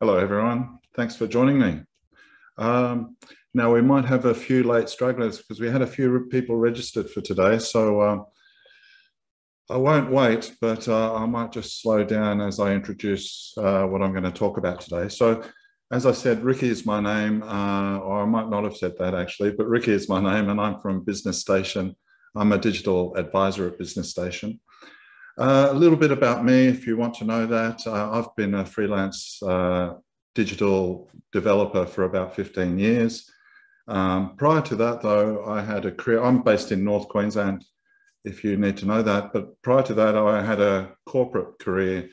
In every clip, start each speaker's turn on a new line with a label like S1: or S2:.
S1: Hello, everyone. Thanks for joining me. Um, now, we might have a few late stragglers because we had a few people registered for today. So uh, I won't wait, but uh, I might just slow down as I introduce uh, what I'm going to talk about today. So, as I said, Ricky is my name, uh, or I might not have said that actually, but Ricky is my name, and I'm from Business Station. I'm a digital advisor at Business Station. Uh, a little bit about me, if you want to know that. Uh, I've been a freelance uh, digital developer for about 15 years. Um, prior to that, though, I had a career. I'm based in North Queensland, if you need to know that. But prior to that, I had a corporate career,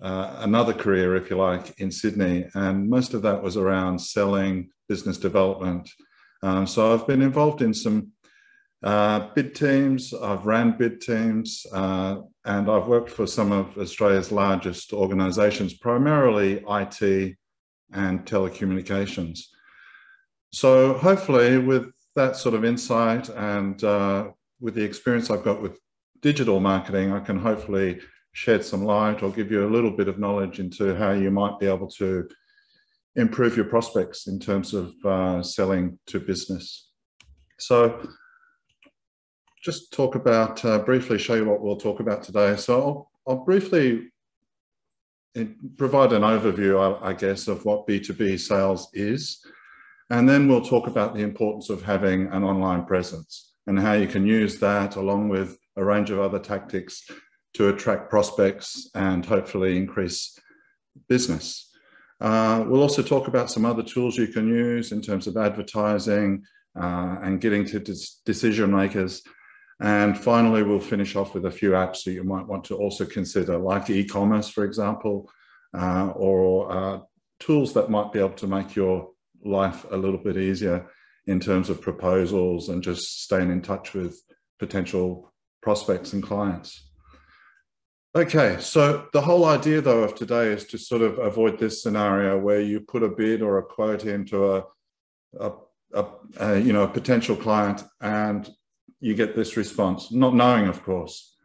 S1: uh, another career, if you like, in Sydney. And most of that was around selling, business development. Um, so I've been involved in some uh, bid teams, I've ran bid teams, uh, and I've worked for some of Australia's largest organisations, primarily IT and telecommunications. So hopefully with that sort of insight and uh, with the experience I've got with digital marketing, I can hopefully shed some light or give you a little bit of knowledge into how you might be able to improve your prospects in terms of uh, selling to business. So just talk about, uh, briefly show you what we'll talk about today. So I'll, I'll briefly provide an overview, I, I, guess, of what B2B sales is. And then we'll talk about the importance of having an online presence and how you can use that along with a range of other tactics to attract prospects and hopefully increase business. Uh, we'll also talk about some other tools you can use in terms of advertising uh, and getting to decision makers and finally, we'll finish off with a few apps that you might want to also consider, like e-commerce, for example, uh, or uh, tools that might be able to make your life a little bit easier in terms of proposals and just staying in touch with potential prospects and clients. Okay, so the whole idea though of today is to sort of avoid this scenario where you put a bid or a quote into a, a, a, a you know a potential client and you get this response, not knowing, of course.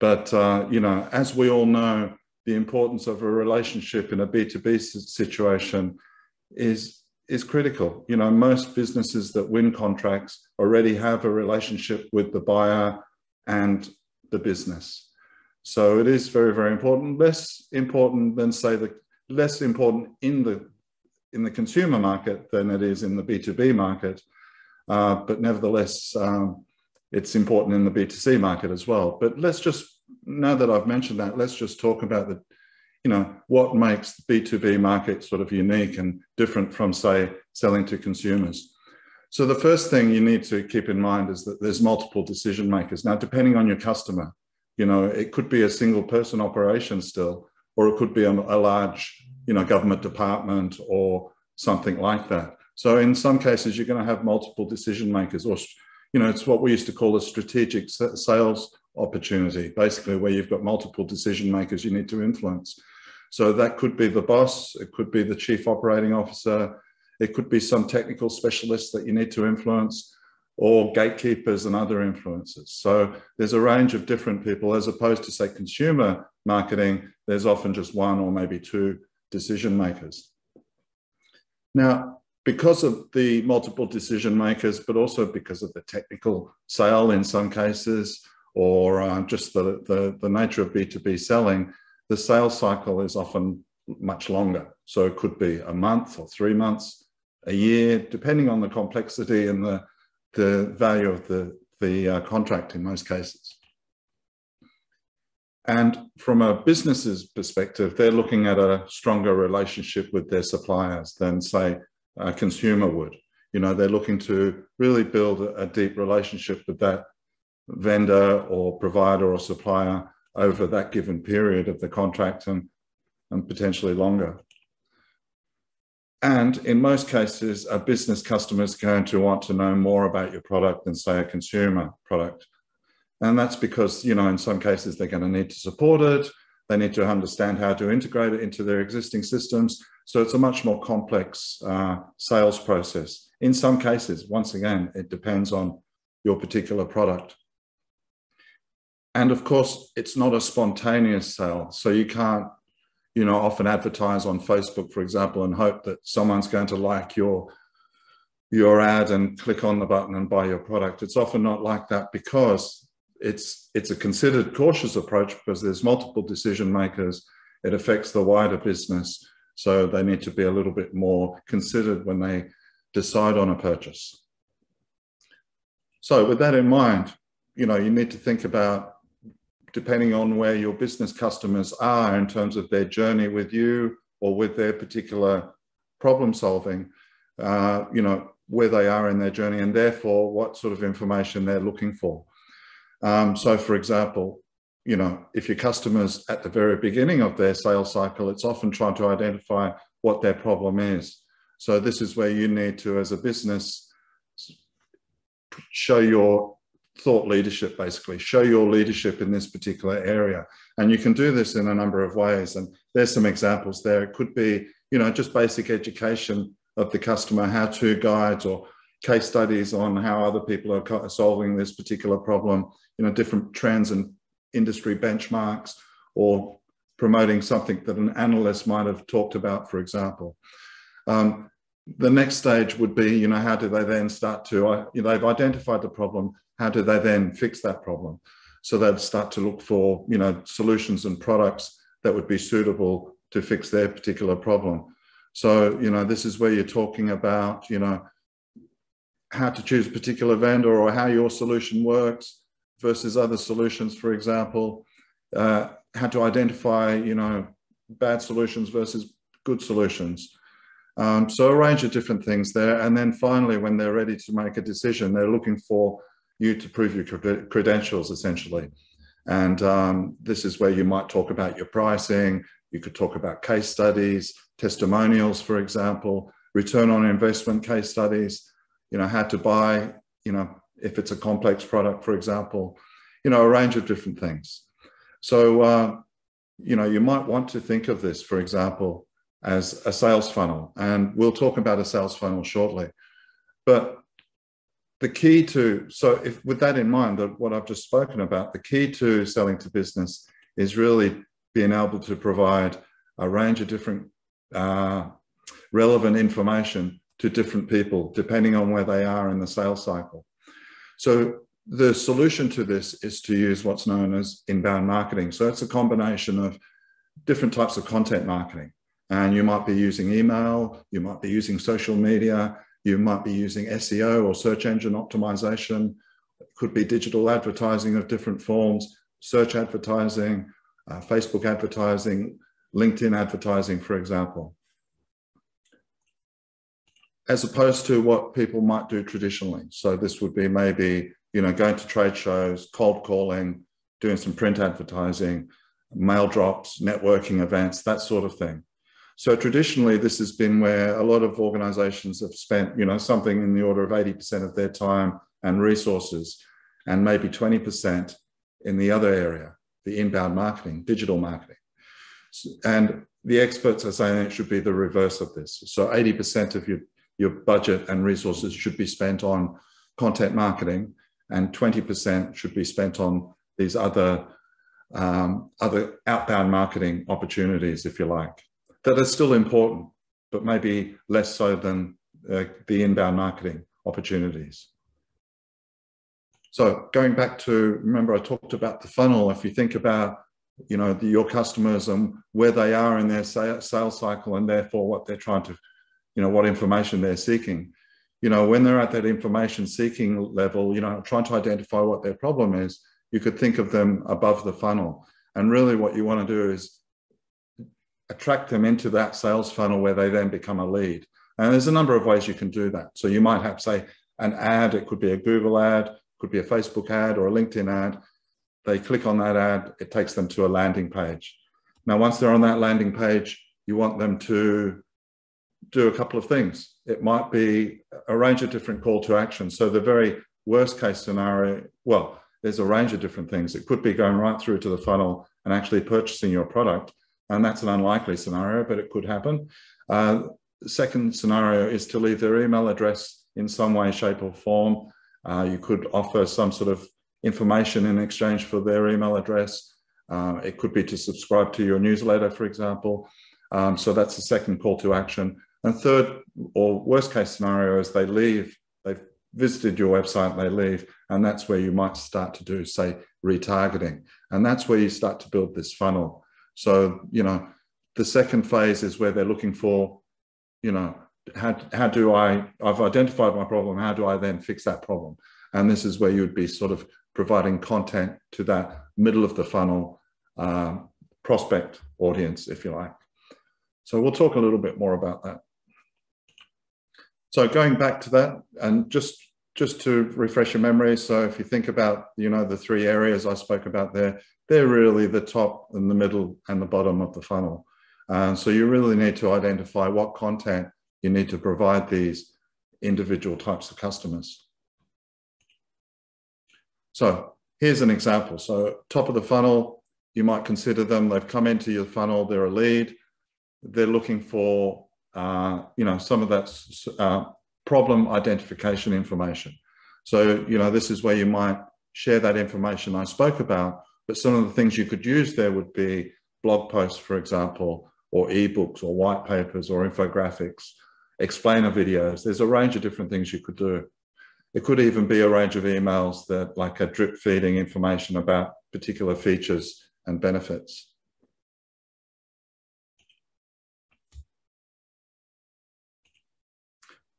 S1: But, uh, you know, as we all know, the importance of a relationship in a B2B situation is, is critical. You know, most businesses that win contracts already have a relationship with the buyer and the business. So it is very, very important. Less important than say the less important in the in the consumer market than it is in the B2B market. Uh, but nevertheless, um, it's important in the B2C market as well. But let's just, now that I've mentioned that, let's just talk about the, you know, what makes the B2B market sort of unique and different from, say, selling to consumers. So the first thing you need to keep in mind is that there's multiple decision makers. Now, depending on your customer, you know, it could be a single person operation still, or it could be a, a large, you know, government department or something like that. So in some cases, you're going to have multiple decision makers or you know, it's what we used to call a strategic sales opportunity, basically where you've got multiple decision makers you need to influence. So that could be the boss, it could be the chief operating officer, it could be some technical specialist that you need to influence, or gatekeepers and other influencers. So there's a range of different people, as opposed to, say, consumer marketing, there's often just one or maybe two decision makers. Now, because of the multiple decision makers, but also because of the technical sale in some cases, or uh, just the, the, the nature of B2B selling, the sales cycle is often much longer. So it could be a month or three months, a year, depending on the complexity and the, the value of the, the uh, contract in most cases. And from a business's perspective, they're looking at a stronger relationship with their suppliers than, say, a consumer would. You know, they're looking to really build a, a deep relationship with that vendor or provider or supplier over that given period of the contract and, and potentially longer. And in most cases, a business customer is going to want to know more about your product than, say, a consumer product. And that's because, you know, in some cases, they're going to need to support it. They need to understand how to integrate it into their existing systems. So it's a much more complex uh, sales process. In some cases, once again, it depends on your particular product. And of course, it's not a spontaneous sale. So you can't, you know, often advertise on Facebook, for example, and hope that someone's going to like your your ad and click on the button and buy your product. It's often not like that because it's it's a considered cautious approach because there's multiple decision makers. It affects the wider business, so they need to be a little bit more considered when they decide on a purchase. So with that in mind, you know, you need to think about depending on where your business customers are in terms of their journey with you or with their particular problem solving, uh, you know, where they are in their journey and therefore what sort of information they're looking for. Um, so for example, you know, if your customers at the very beginning of their sales cycle, it's often trying to identify what their problem is. So this is where you need to, as a business, show your thought leadership, basically, show your leadership in this particular area. And you can do this in a number of ways. And there's some examples there. It could be, you know, just basic education of the customer, how-to guides or case studies on how other people are solving this particular problem, you know, different trends and industry benchmarks or promoting something that an analyst might have talked about, for example. Um, the next stage would be, you know, how do they then start to, uh, they've identified the problem, how do they then fix that problem? So they'd start to look for, you know, solutions and products that would be suitable to fix their particular problem. So, you know, this is where you're talking about, you know, how to choose a particular vendor or how your solution works versus other solutions, for example, uh, how to identify, you know, bad solutions versus good solutions. Um, so a range of different things there. And then finally, when they're ready to make a decision, they're looking for you to prove your credentials, essentially. And um, this is where you might talk about your pricing. You could talk about case studies, testimonials, for example, return on investment case studies, you know, how to buy, you know, if it's a complex product, for example, you know, a range of different things. So, uh, you know, you might want to think of this, for example, as a sales funnel. And we'll talk about a sales funnel shortly. But the key to, so if with that in mind, that what I've just spoken about, the key to selling to business is really being able to provide a range of different uh, relevant information to different people, depending on where they are in the sales cycle. So the solution to this is to use what's known as inbound marketing. So it's a combination of different types of content marketing. And you might be using email, you might be using social media, you might be using SEO or search engine optimization. It could be digital advertising of different forms, search advertising, uh, Facebook advertising, LinkedIn advertising, for example. As opposed to what people might do traditionally. So this would be maybe, you know, going to trade shows, cold calling, doing some print advertising, mail drops, networking events, that sort of thing. So traditionally, this has been where a lot of organizations have spent, you know, something in the order of 80% of their time and resources, and maybe 20% in the other area, the inbound marketing, digital marketing. And the experts are saying it should be the reverse of this. So 80% of your, your budget and resources should be spent on content marketing, and 20% should be spent on these other, um, other outbound marketing opportunities, if you like that are still important, but maybe less so than uh, the inbound marketing opportunities. So going back to, remember I talked about the funnel, if you think about, you know, the, your customers and where they are in their sales cycle and therefore what they're trying to, you know, what information they're seeking, you know, when they're at that information seeking level, you know, trying to identify what their problem is, you could think of them above the funnel. And really what you want to do is attract them into that sales funnel where they then become a lead. And there's a number of ways you can do that. So you might have, say, an ad, it could be a Google ad, could be a Facebook ad or a LinkedIn ad. They click on that ad, it takes them to a landing page. Now, once they're on that landing page, you want them to do a couple of things. It might be a range of different call to action. So the very worst case scenario, well, there's a range of different things. It could be going right through to the funnel and actually purchasing your product and that's an unlikely scenario, but it could happen. Uh, second scenario is to leave their email address in some way, shape, or form. Uh, you could offer some sort of information in exchange for their email address. Uh, it could be to subscribe to your newsletter, for example. Um, so that's the second call to action. And third, or worst case scenario, is they leave, they've visited your website, they leave, and that's where you might start to do, say, retargeting. And that's where you start to build this funnel. So, you know, the second phase is where they're looking for, you know, how, how do I, I've identified my problem, how do I then fix that problem? And this is where you would be sort of providing content to that middle of the funnel uh, prospect audience, if you like. So we'll talk a little bit more about that. So going back to that, and just just to refresh your memory, so if you think about you know the three areas I spoke about there, they're really the top and the middle and the bottom of the funnel. And so you really need to identify what content you need to provide these individual types of customers. So here's an example. So top of the funnel, you might consider them, they've come into your funnel, they're a lead, they're looking for, uh, you know, some of that uh, problem identification information. So, you know, this is where you might share that information I spoke about, but some of the things you could use there would be blog posts, for example, or ebooks or white papers or infographics, explainer videos. There's a range of different things you could do. It could even be a range of emails that like a drip feeding information about particular features and benefits.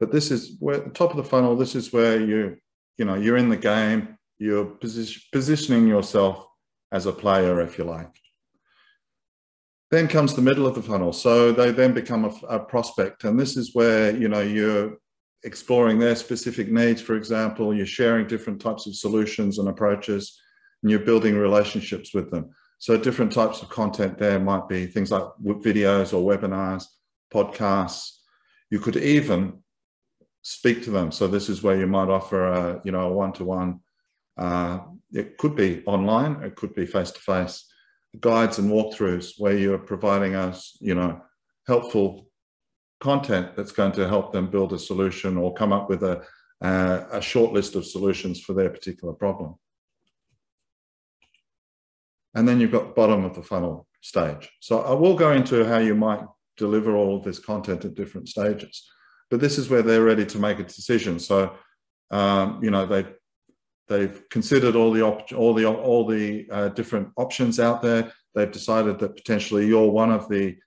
S1: But this is where the top of the funnel, this is where you, you know, you're in the game, you're position, positioning yourself as a player, if you like. Then comes the middle of the funnel. So they then become a, a prospect. And this is where, you know, you're exploring their specific needs, for example, you're sharing different types of solutions and approaches, and you're building relationships with them. So different types of content there might be things like videos or webinars, podcasts. You could even speak to them. So this is where you might offer a, you know, a one-to-one. Uh, it could be online, it could be face-to-face guides and walkthroughs where you're providing us, you know, helpful content that's going to help them build a solution or come up with a, a short list of solutions for their particular problem. And then you've got bottom of the funnel stage. So I will go into how you might deliver all of this content at different stages but this is where they're ready to make a decision. So, um, you know, they they've considered all the all the all the uh, different options out there. They've decided that potentially you're one of the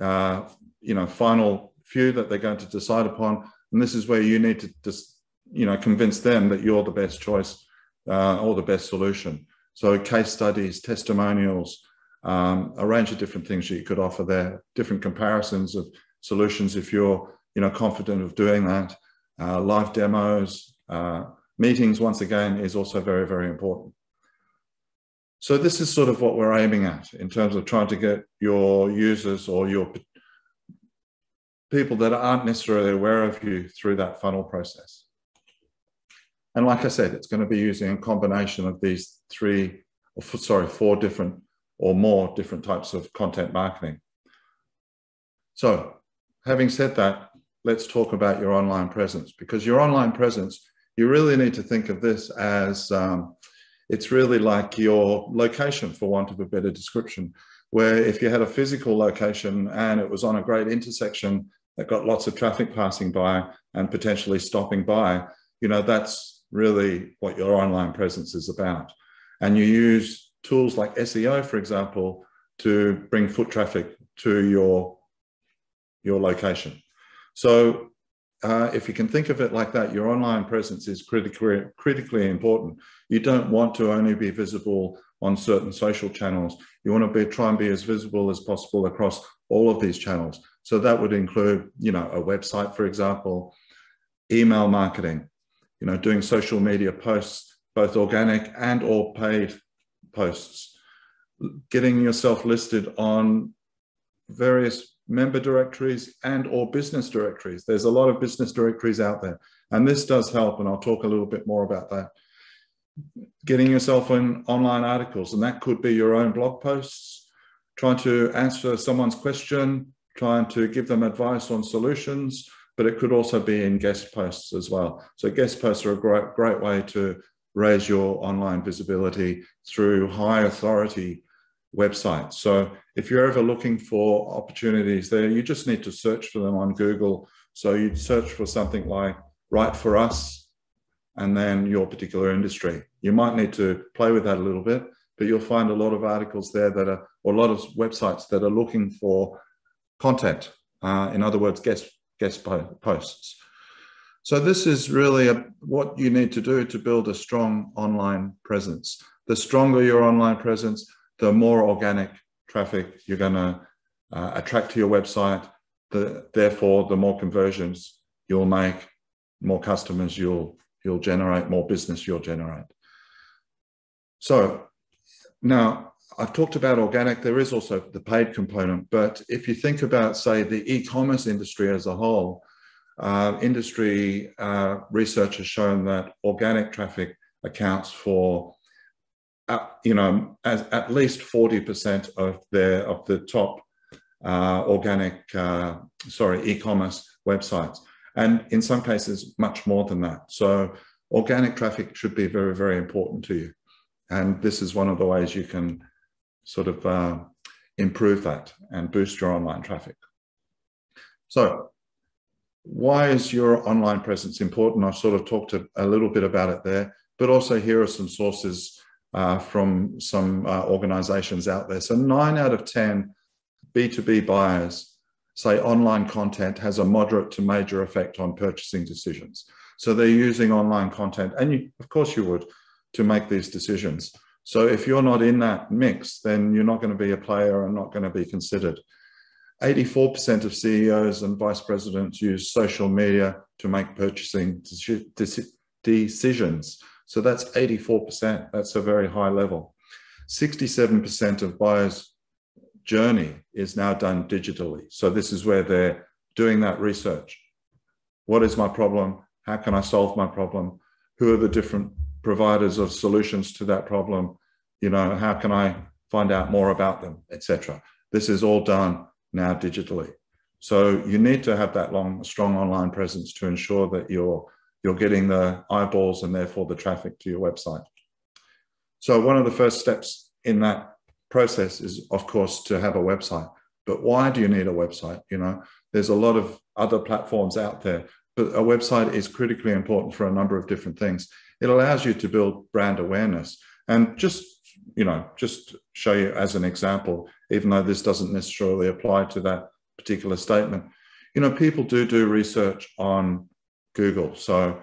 S1: uh, you know final few that they're going to decide upon, and this is where you need to just you know convince them that you're the best choice uh, or the best solution. So case studies, testimonials, um, a range of different things you could offer there, different comparisons of solutions if you're you know, confident of doing that. Uh, live demos, uh, meetings, once again, is also very, very important. So this is sort of what we're aiming at in terms of trying to get your users or your people that aren't necessarily aware of you through that funnel process. And like I said, it's going to be using a combination of these three, or sorry, four different or more different types of content marketing. So having said that, let's talk about your online presence because your online presence, you really need to think of this as um, it's really like your location, for want of a better description, where if you had a physical location and it was on a great intersection that got lots of traffic passing by and potentially stopping by, you know, that's really what your online presence is about. And you use tools like SEO, for example, to bring foot traffic to your, your location. So uh, if you can think of it like that, your online presence is critically, critically important. You don't want to only be visible on certain social channels. You want to be, try and be as visible as possible across all of these channels. So that would include, you know, a website, for example, email marketing, you know, doing social media posts, both organic and or paid posts, getting yourself listed on various member directories and or business directories. There's a lot of business directories out there. And this does help, and I'll talk a little bit more about that. Getting yourself in online articles, and that could be your own blog posts, trying to answer someone's question, trying to give them advice on solutions, but it could also be in guest posts as well. So guest posts are a great, great way to raise your online visibility through high authority website. So if you're ever looking for opportunities there, you just need to search for them on Google. So you'd search for something like Write for Us and then your particular industry. You might need to play with that a little bit, but you'll find a lot of articles there that are, or a lot of websites that are looking for content. Uh, in other words, guest, guest posts. So this is really a, what you need to do to build a strong online presence. The stronger your online presence, the more organic traffic you're going to uh, attract to your website. The, therefore, the more conversions you'll make, more customers you'll you'll generate, more business you'll generate. So now I've talked about organic. There is also the paid component, but if you think about, say, the e-commerce industry as a whole, uh, industry uh, research has shown that organic traffic accounts for, uh, you know, as, at least 40% of their of the top uh, organic, uh, sorry, e-commerce websites, and in some cases much more than that. So organic traffic should be very, very important to you, and this is one of the ways you can sort of uh, improve that and boost your online traffic. So why is your online presence important? I've sort of talked a, a little bit about it there, but also here are some sources uh, from some uh, organizations out there. So nine out of 10 B2B buyers say online content has a moderate to major effect on purchasing decisions. So they're using online content, and you, of course you would, to make these decisions. So if you're not in that mix, then you're not going to be a player and not going to be considered. 84% of CEOs and vice presidents use social media to make purchasing decisions. So that's 84%. That's a very high level. 67% of buyers' journey is now done digitally. So this is where they're doing that research. What is my problem? How can I solve my problem? Who are the different providers of solutions to that problem? You know, how can I find out more about them, etc. This is all done now digitally. So you need to have that long, strong online presence to ensure that you're you're getting the eyeballs and therefore the traffic to your website. So one of the first steps in that process is, of course, to have a website. But why do you need a website? You know, there's a lot of other platforms out there, but a website is critically important for a number of different things. It allows you to build brand awareness. And just you know, just show you as an example, even though this doesn't necessarily apply to that particular statement. You know, people do do research on Google. So,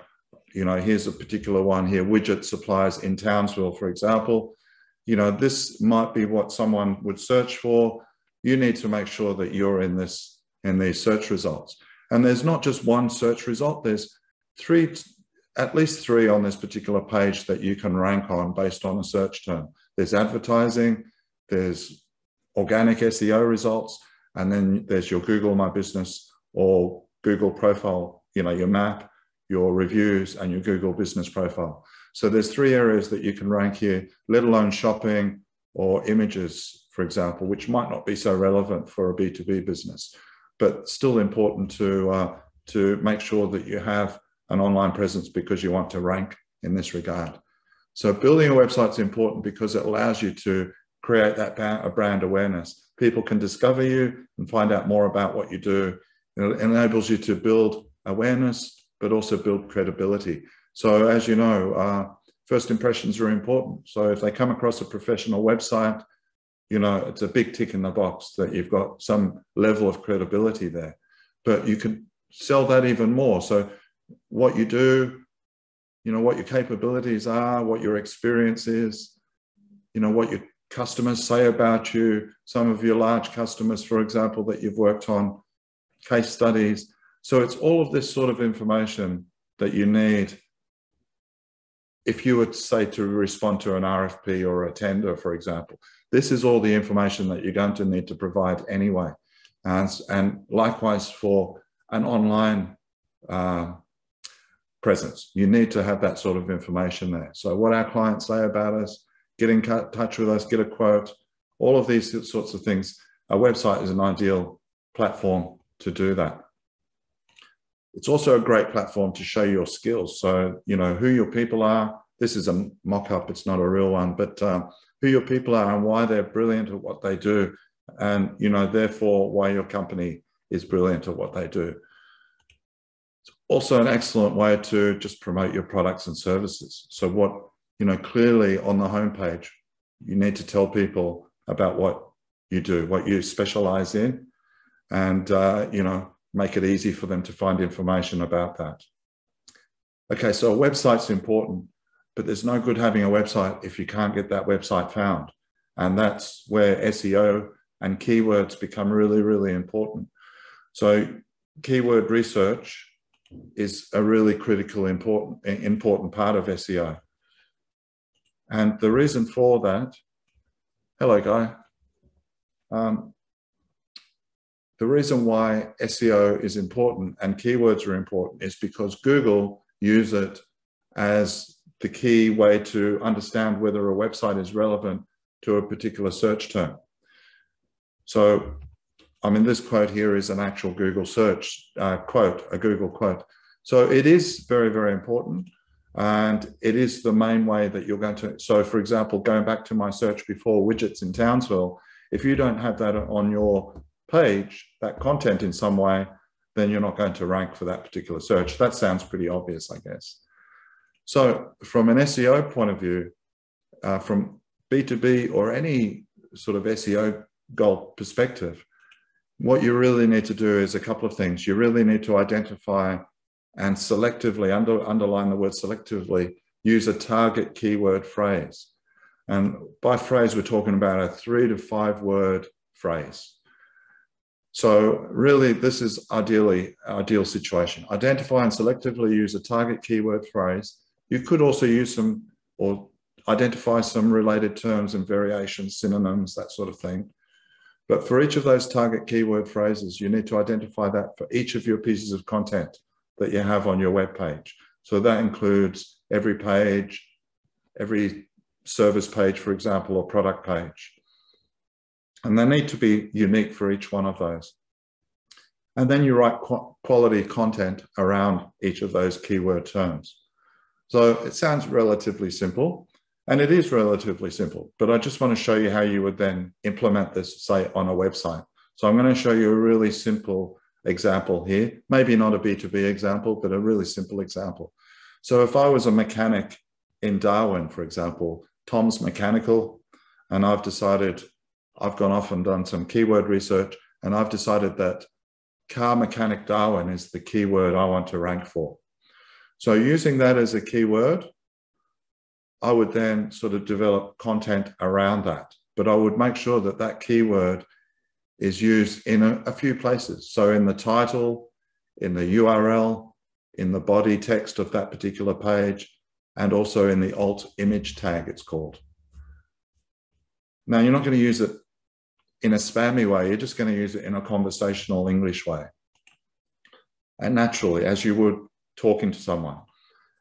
S1: you know, here's a particular one here, widget suppliers in Townsville, for example. You know, this might be what someone would search for. You need to make sure that you're in this in these search results. And there's not just one search result, there's three at least three on this particular page that you can rank on based on a search term. There's advertising, there's organic SEO results, and then there's your Google My Business or Google profile, you know, your map, your reviews, and your Google business profile. So there's three areas that you can rank here, let alone shopping or images, for example, which might not be so relevant for a B2B business, but still important to, uh, to make sure that you have an online presence because you want to rank in this regard. So building a website is important because it allows you to create that brand awareness. People can discover you and find out more about what you do. It enables you to build awareness, but also build credibility. So as you know, uh, first impressions are important. So if they come across a professional website, you know, it's a big tick in the box that you've got some level of credibility there. But you can sell that even more. So what you do, you know, what your capabilities are, what your experience is, you know, what your customers say about you, some of your large customers, for example, that you've worked on, case studies. So it's all of this sort of information that you need if you to say to respond to an RFP or a tender, for example. This is all the information that you're going to need to provide anyway. And, and likewise for an online uh, presence. You need to have that sort of information there. So what our clients say about us, get in touch with us, get a quote, all of these sorts of things. A website is an ideal platform to do that. It's also a great platform to show your skills. So, you know, who your people are, this is a mock-up, it's not a real one, but uh, who your people are and why they're brilliant at what they do. And, you know, therefore why your company is brilliant at what they do. It's also an excellent way to just promote your products and services. So what, you know, clearly on the homepage, you need to tell people about what you do, what you specialize in, and, uh, you know, make it easy for them to find information about that. Okay, so a website's important, but there's no good having a website if you can't get that website found. And that's where SEO and keywords become really, really important. So keyword research is a really critical, important, important part of SEO. And the reason for that, hello, Guy. Um, the reason why SEO is important and keywords are important is because Google use it as the key way to understand whether a website is relevant to a particular search term. So, I mean, this quote here is an actual Google search uh, quote, a Google quote. So it is very, very important. And it is the main way that you're going to. So, for example, going back to my search before widgets in Townsville, if you don't have that on your page, that content in some way, then you're not going to rank for that particular search. That sounds pretty obvious, I guess. So from an SEO point of view, uh, from B2B or any sort of SEO goal perspective, what you really need to do is a couple of things. You really need to identify and selectively, under, underline the word selectively, use a target keyword phrase. And by phrase, we're talking about a three to five word phrase. So really, this is ideally ideal situation. Identify and selectively use a target keyword phrase. You could also use some or identify some related terms and variations, synonyms, that sort of thing. But for each of those target keyword phrases, you need to identify that for each of your pieces of content that you have on your web page. So that includes every page, every service page, for example, or product page. And they need to be unique for each one of those. And then you write qu quality content around each of those keyword terms. So it sounds relatively simple, and it is relatively simple, but I just want to show you how you would then implement this, say, on a website. So I'm going to show you a really simple example here, maybe not a B2B example, but a really simple example. So if I was a mechanic in Darwin, for example, Tom's Mechanical, and I've decided I've gone off and done some keyword research, and I've decided that car mechanic Darwin is the keyword I want to rank for. So using that as a keyword, I would then sort of develop content around that. But I would make sure that that keyword is used in a, a few places. So in the title, in the URL, in the body text of that particular page, and also in the alt image tag, it's called. Now, you're not going to use it in a spammy way. You're just going to use it in a conversational English way. And naturally, as you would talking to someone.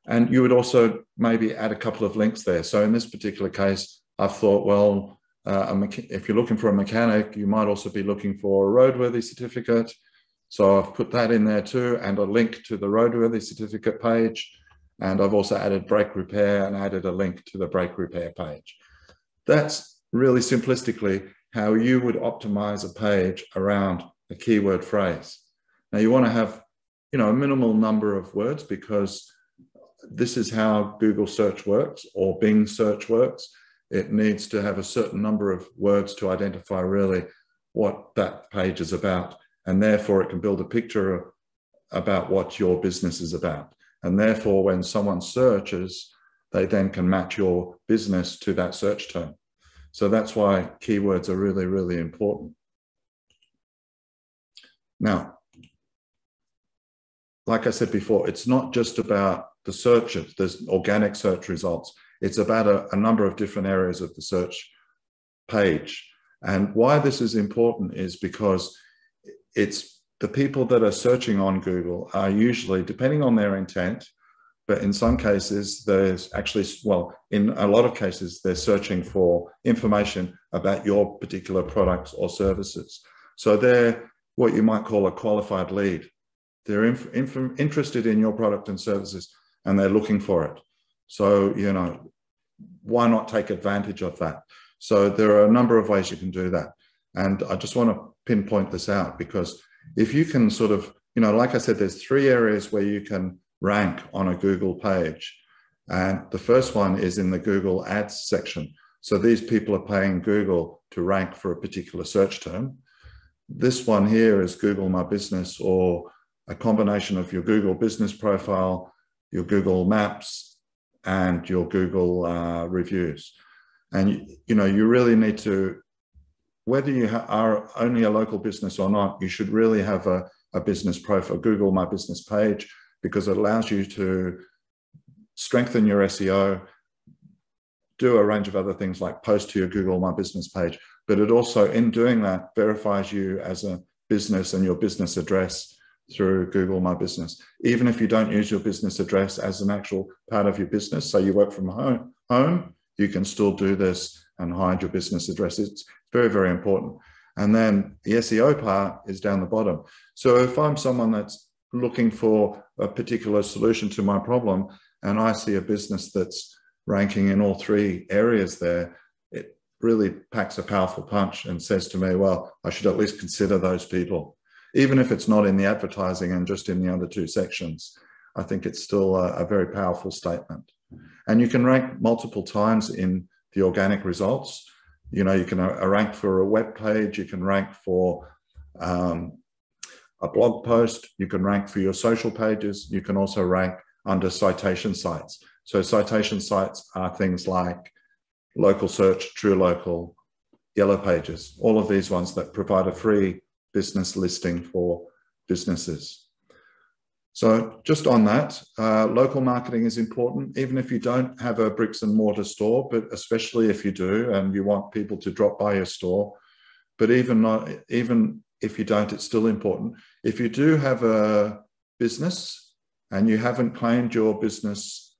S1: And you would also maybe add a couple of links there. So in this particular case, I've thought, well, uh, if you're looking for a mechanic, you might also be looking for a roadworthy certificate. So I've put that in there too, and a link to the roadworthy certificate page. And I've also added brake repair and added a link to the brake repair page. That's really simplistically how you would optimize a page around a keyword phrase. Now you want to have, you know, a minimal number of words because this is how Google search works or Bing search works. It needs to have a certain number of words to identify really what that page is about. And therefore it can build a picture about what your business is about. And therefore, when someone searches, they then can match your business to that search term. So that's why keywords are really, really important. Now, like I said before, it's not just about the searches, there's organic search results. It's about a, a number of different areas of the search page. And why this is important is because it's the people that are searching on Google are usually, depending on their intent, but in some cases, there's actually, well, in a lot of cases, they're searching for information about your particular products or services. So they're what you might call a qualified lead. They're inf- inf- interested in your product and services and they're looking for it. So, you know, why not take advantage of that? So there are a number of ways you can do that. And I just want to pinpoint this out because if you can sort of, you know, like I said, there's three areas where you can rank on a Google page. And the first one is in the Google Ads section. So these people are paying Google to rank for a particular search term. This one here is Google My Business or a combination of your Google business profile, your Google Maps, and your Google uh, reviews. And you know, you really need to, whether you are only a local business or not, you should really have a, a business profile, Google My Business page, because it allows you to strengthen your SEO, do a range of other things like post to your Google My Business page, but it also, in doing that, verifies you as a business and your business address through Google My Business. Even if you don't use your business address as an actual part of your business, so you work from home, home you can still do this and hide your business address. It's very, very important. And then the SEO part is down the bottom. So if I'm someone that's looking for a particular solution to my problem and I see a business that's ranking in all three areas there, it really packs a powerful punch and says to me, well, I should at least consider those people. Even if it's not in the advertising and just in the other two sections, I think it's still a, a very powerful statement. And you can rank multiple times in the organic results. You know, you can uh, rank for a web page, you can rank for um, a blog post, you can rank for your social pages, you can also rank under citation sites. So citation sites are things like local search, true local, yellow pages, all of these ones that provide a free business listing for businesses. So just on that, uh, local marketing is important, even if you don't have a bricks and mortar store, but especially if you do and you want people to drop by your store. But even not, even if you don't, it's still important. If you do have a business and you haven't claimed your business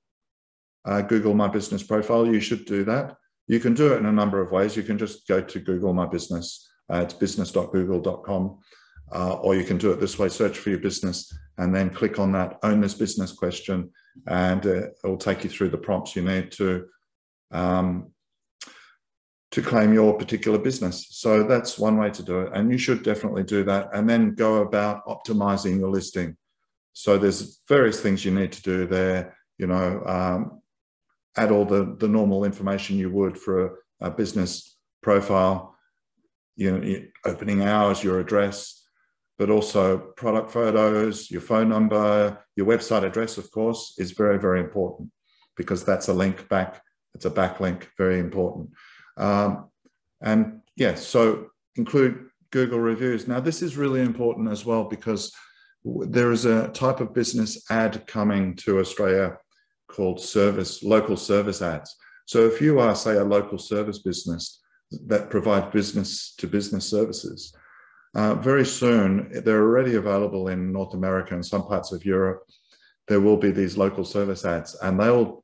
S1: uh, Google My Business profile, you should do that. You can do it in a number of ways. You can just go to Google My Business. Uh, it's business.google.com. Uh, or you can do it this way, search for your business and then click on that own this business question and uh, it will take you through the prompts you need to um, to claim your particular business. So that's one way to do it. And you should definitely do that and then go about optimizing your listing. So there's various things you need to do there, you know, um, add all the, the normal information you would for a, a business profile, you know, opening hours, your address, but also product photos, your phone number, your website address, of course, is very, very important because that's a link back. It's a backlink, very important. Um, and yes, yeah, so include Google reviews. Now, this is really important as well because there is a type of business ad coming to Australia called service, local service ads. So if you are, say, a local service business that provides business to business services, uh, very soon, they're already available in North America and some parts of Europe. There will be these local service ads, and they'll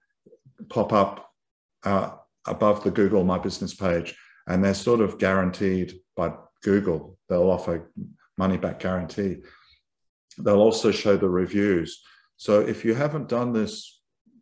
S1: pop up uh, above the Google My Business page, and they're sort of guaranteed by Google. They'll offer money back guarantee. They'll also show the reviews. So if you haven't done this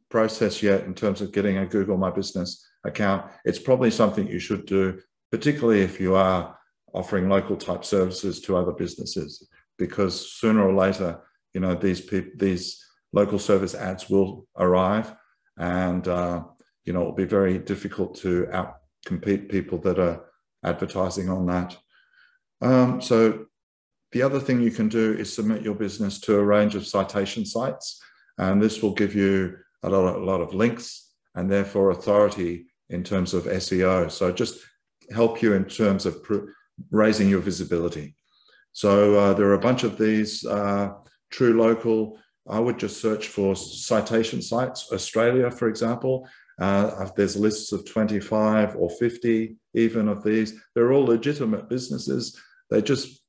S1: process yet in terms of getting a Google My Business account, it's probably something you should do, particularly if you are offering local type services to other businesses because sooner or later, you know, these people, these local service ads will arrive and, uh, you know, it'll be very difficult to out compete people that are advertising on that. Um, so the other thing you can do is submit your business to a range of citation sites. And this will give you a lot, a lot of links and therefore authority in terms of SEO. So just help you in terms of raising your visibility. So uh, there are a bunch of these uh, true local. I would just search for citation sites. Australia, for example, uh, there's lists of 25 or 50 even of these. They're all legitimate businesses. They just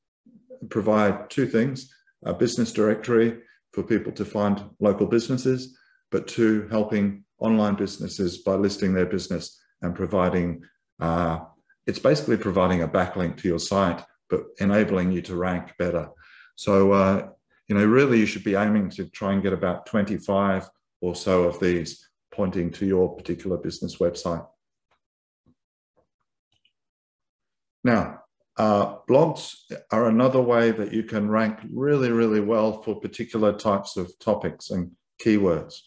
S1: provide two things, a business directory for people to find local businesses, but two, helping online businesses by listing their business and providing uh, it's basically providing a backlink to your site, but enabling you to rank better. So, uh, you know, really you should be aiming to try and get about 25 or so of these pointing to your particular business website. Now, uh, blogs are another way that you can rank really, really well for particular types of topics and keywords.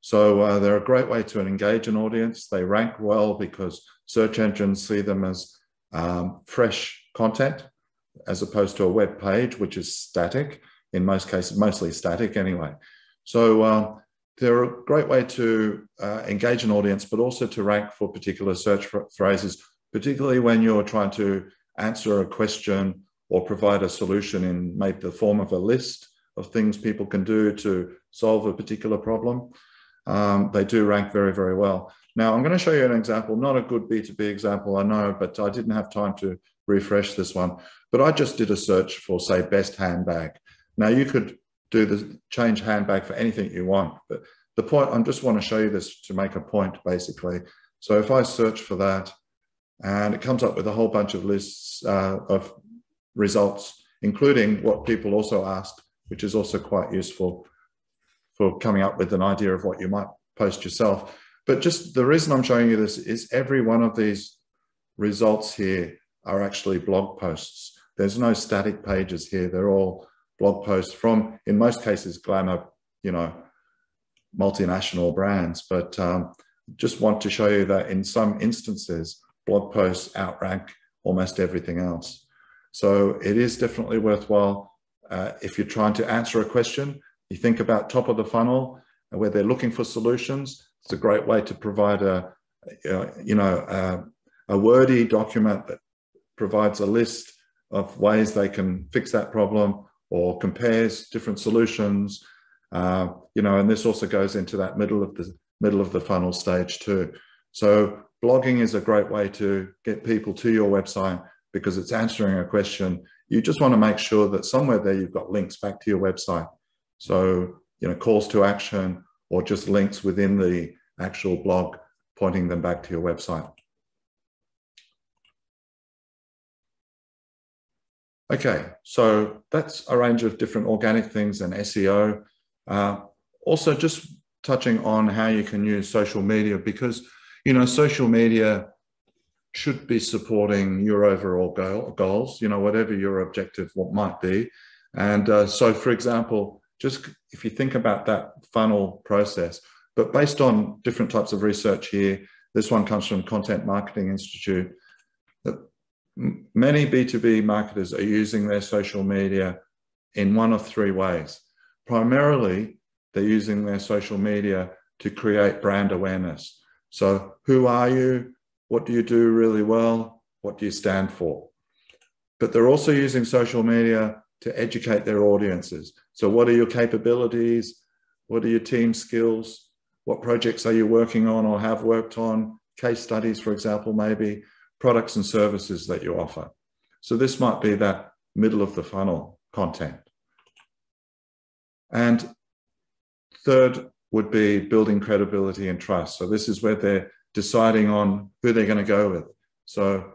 S1: So uh, they're a great way to engage an audience. They rank well because search engines see them as um, fresh content as opposed to a web page, which is static in most cases, mostly static anyway. So uh, they're a great way to uh, engage an audience, but also to rank for particular search phrases, particularly when you're trying to answer a question or provide a solution in maybe the form of a list of things people can do to solve a particular problem. Um, they do rank very, very well. Now, I'm going to show you an example, not a good B2B example, I know, but I didn't have time to refresh this one. But I just did a search for, say, best handbag. Now, you could do the change handbag for anything you want, but the point, I just want to show you this to make a point, basically. So if I search for that, and it comes up with a whole bunch of lists uh, of results, including what people also asked, which is also quite useful for coming up with an idea of what you might post yourself. But just the reason I'm showing you this is every one of these results here are actually blog posts. There's no static pages here. They're all blog posts from, in most cases, glamour, you know, multinational brands. But um, just want to show you that in some instances, blog posts outrank almost everything else. So it is definitely worthwhile uh, if you're trying to answer a question, you think about top of the funnel and where they're looking for solutions. It's a great way to provide a, you know, a, a wordy document that provides a list of ways they can fix that problem or compares different solutions. Uh, you know, and this also goes into that middle of the middle of the funnel stage too. So blogging is a great way to get people to your website because it's answering a question. You just want to make sure that somewhere there you've got links back to your website. So, you know, calls to action or just links within the actual blog pointing them back to your website. Okay, so that's a range of different organic things and SEO. Uh, also, just touching on how you can use social media because you know, social media should be supporting your overall goal, goals, you know, whatever your objective what might be. And uh, so, for example, just if you think about that funnel process, but based on different types of research here, this one comes from Content Marketing Institute, many B2B marketers are using their social media in one of three ways. Primarily, they're using their social media to create brand awareness. So, who are you? What do you do really well? What do you stand for? But they're also using social media to educate their audiences. So, what are your capabilities? What are your team skills? What projects are you working on or have worked on? Case studies, for example, maybe products and services that you offer. So, this might be that middle of the funnel content. And third, would be building credibility and trust. So this is where they're deciding on who they're going to go with. So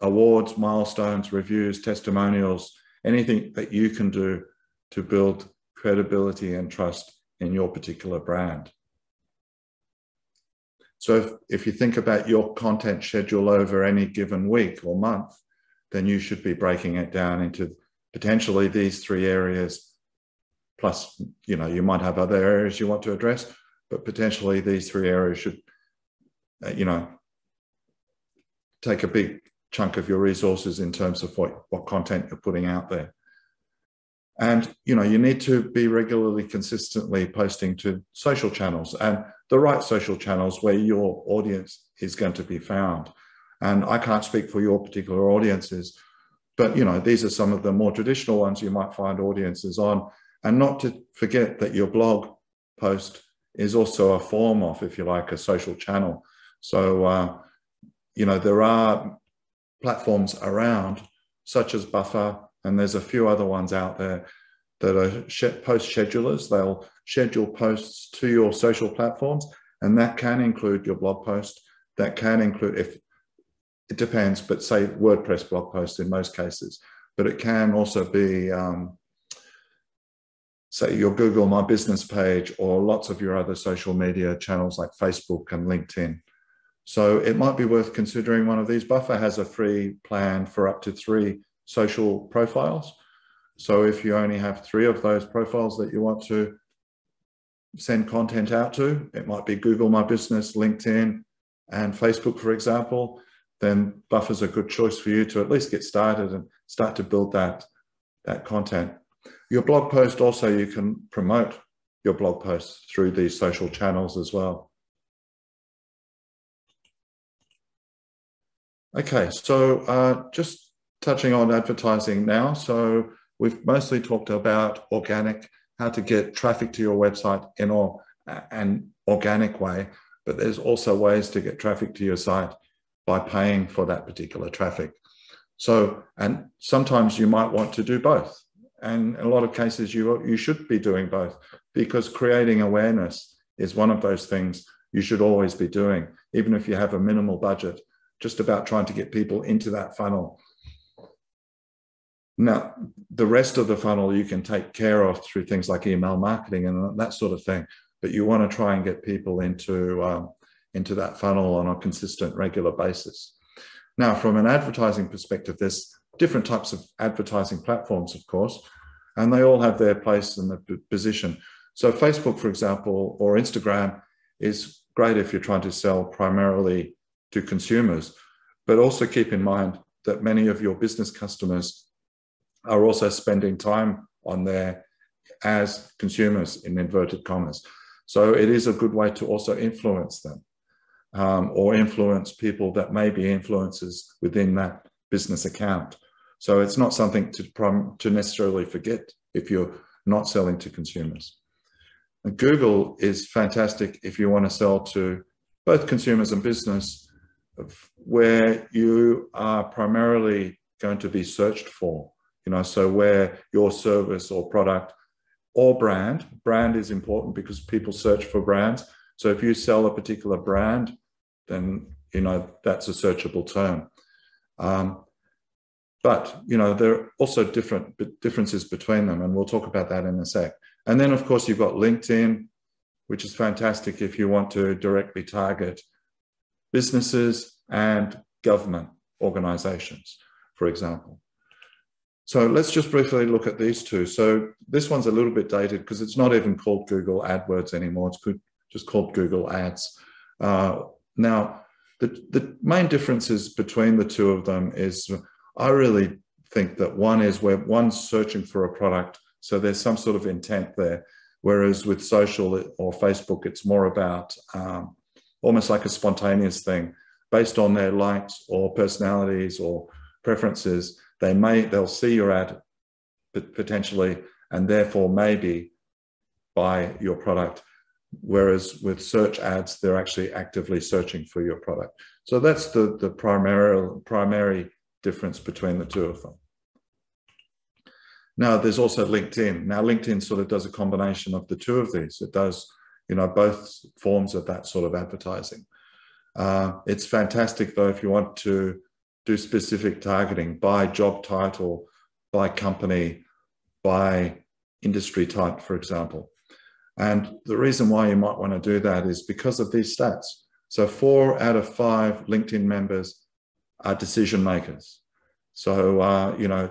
S1: awards, milestones, reviews, testimonials, anything that you can do to build credibility and trust in your particular brand. So if, if you think about your content schedule over any given week or month, then you should be breaking it down into potentially these three areas plus you know you might have other areas you want to address but potentially these three areas should uh, you know take a big chunk of your resources in terms of what what content you're putting out there. And you know you need to be regularly consistently posting to social channels. And the right social channels where your audience is going to be found. And i can't speak for your particular audiences but you know these are some of the more traditional ones you might find audiences on. And not to forget that your blog post is also a form of, if you like, a social channel. So, uh, you know, there are platforms around, such as Buffer, and there's a few other ones out there that are post schedulers. They'll schedule posts to your social platforms, and that can include your blog post. That can include, if it depends, but say WordPress blog post in most cases. But it can also be um, say your Google My Business page or lots of your other social media channels like Facebook and LinkedIn. So it might be worth considering one of these. Buffer has a free plan for up to three social profiles. So if you only have three of those profiles that you want to send content out to, it might be Google My Business, LinkedIn, and Facebook, for example, then Buffer's a good choice for you to at least get started and start to build that, that content. Your blog post also, you can promote your blog posts through these social channels as well. Okay, so uh, just touching on advertising now. So we've mostly talked about organic, how to get traffic to your website in an organic way, but there's also ways to get traffic to your site by paying for that particular traffic. So, and sometimes you might want to do both. And in a lot of cases, you, you should be doing both because creating awareness is one of those things you should always be doing, even if you have a minimal budget just about trying to get people into that funnel. Now, the rest of the funnel you can take care of through things like email marketing and that sort of thing, but you want to try and get people into, um, into that funnel on a consistent, regular basis. Now, from an advertising perspective, there's different types of advertising platforms, of course, and they all have their place and their position. So Facebook, for example, or Instagram is great if you're trying to sell primarily to consumers. But also keep in mind that many of your business customers are also spending time on there as consumers in inverted commas. So it is a good way to also influence them um, or influence people that may be influencers within that business account. So it's not something to, to necessarily forget if you're not selling to consumers. And Google is fantastic if you want to sell to both consumers and business where you are primarily going to be searched for. You know, so where your service or product or brand, brand is important because people search for brands. So if you sell a particular brand, then you know that's a searchable term. Um, but you know there are also different differences between them, and we'll talk about that in a sec. And then of course you've got LinkedIn, which is fantastic if you want to directly target businesses and government organizations, for example. So let's just briefly look at these two. So this one's a little bit dated because it's not even called Google AdWords anymore. It's just called Google Ads. Uh, now, the, the main differences between the two of them is I really think that one is where one's searching for a product. So there's some sort of intent there. Whereas with social or Facebook, it's more about um, almost like a spontaneous thing based on their likes or personalities or preferences. They may they'll see your ad potentially and therefore maybe buy your product. Whereas with search ads, they're actually actively searching for your product. So that's the, the primary, primary difference between the two of them. Now, there's also LinkedIn. Now, LinkedIn sort of does a combination of the two of these. It does you know, both forms of that sort of advertising. Uh, it's fantastic though if you want to do specific targeting by job title, by company, by industry type, for example. And the reason why you might want to do that is because of these stats. So four out of five LinkedIn members are decision makers. So, uh, you know,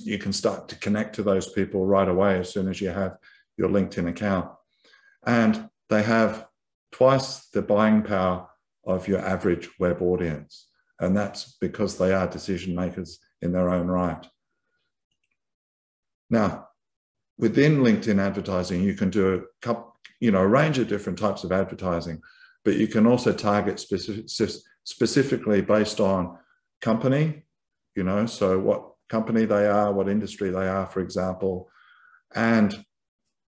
S1: you can start to connect to those people right away as soon as you have your LinkedIn account and they have twice the buying power of your average web audience. And that's because they are decision makers in their own right. Now, within LinkedIn advertising, you can do a couple, you know, a range of different types of advertising, but you can also target specific, specifically based on company, you know, so what company they are, what industry they are, for example, and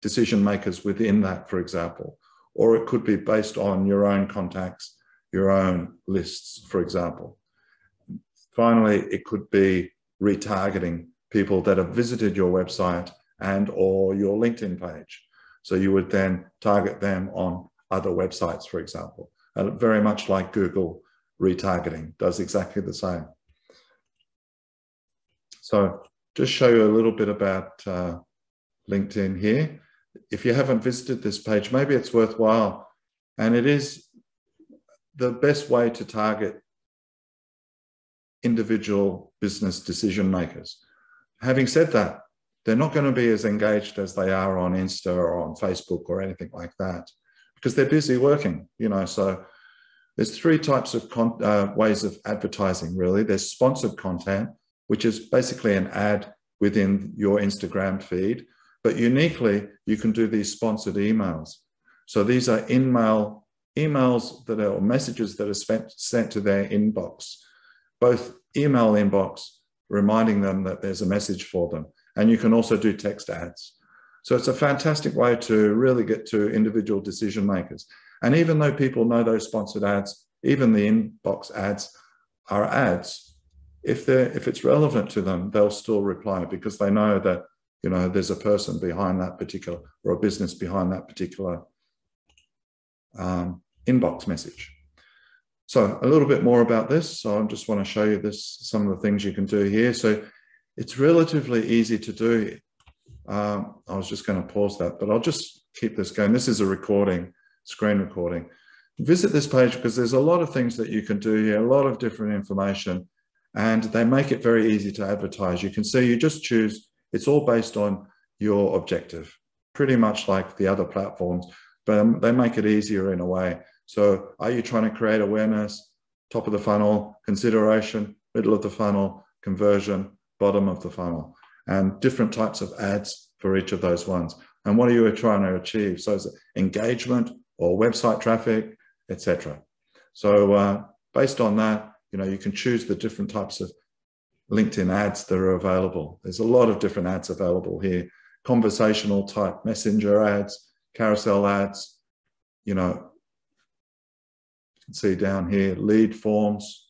S1: decision makers within that, for example. Or it could be based on your own contacts, your own lists, for example. Finally, it could be retargeting people that have visited your website and or your LinkedIn page. So you would then target them on other websites, for example. And very much like Google retargeting does exactly the same. So just show you a little bit about uh, LinkedIn here. If you haven't visited this page, maybe it's worthwhile. And it is the best way to target individual business decision makers. Having said that, they're not going to be as engaged as they are on Insta or on Facebook or anything like that because they're busy working, you know. So there's three types of uh, ways of advertising, really. There's sponsored content, which is basically an ad within your Instagram feed. But uniquely, you can do these sponsored emails. So these are in-mail emails that are or messages that are spent, sent to their inbox, both email inbox, reminding them that there's a message for them. And you can also do text ads. So it's a fantastic way to really get to individual decision makers. And even though people know those sponsored ads, even the inbox ads are ads, if they're if it's relevant to them, they'll still reply because they know that you know there's a person behind that particular or a business behind that particular um, inbox message. So a little bit more about this. So I just want to show you this some of the things you can do here. So it's relatively easy to do. Um, I was just going to pause that, but I'll just keep this going. This is a recording screen recording. Visit this page because there's a lot of things that you can do here, a lot of different information, and they make it very easy to advertise. You can see you just choose, it's all based on your objective, pretty much like the other platforms, but um, they make it easier in a way. So are you trying to create awareness, top of the funnel, consideration, middle of the funnel, conversion, bottom of the funnel, and different types of ads for each of those ones. And what are you trying to achieve? So is it engagement, or website traffic, etc. So uh, based on that, you know, you can choose the different types of LinkedIn ads that are available. There's a lot of different ads available here. Conversational type messenger ads, carousel ads, you know, you can see down here, lead forms.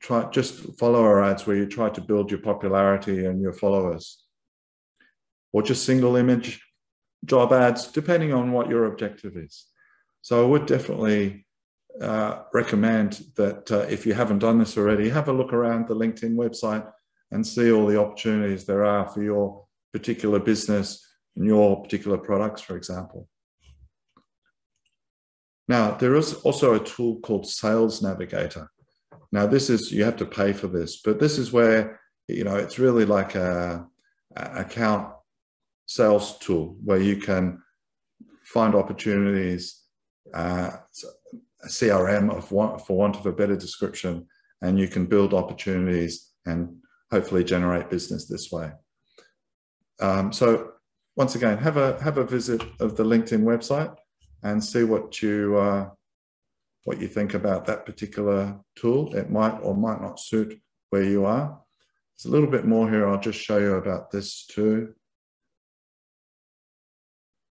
S1: Try just follower ads where you try to build your popularity and your followers. Or just single image job ads, depending on what your objective is. So I would definitely uh, recommend that uh, if you haven't done this already, have a look around the LinkedIn website and see all the opportunities there are for your particular business and your particular products, for example. Now, there is also a tool called Sales Navigator. Now, this is, you have to pay for this, but this is where, you know, it's really like a, a account sales tool where you can find opportunities, uh, CRM of for want of a better description, and you can build opportunities and hopefully generate business this way. Um, so once again, have a have a visit of the LinkedIn website and see what you uh, what you think about that particular tool. It might or might not suit where you are. There's a little bit more here. I'll just show you about this too.